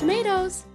tomatoes.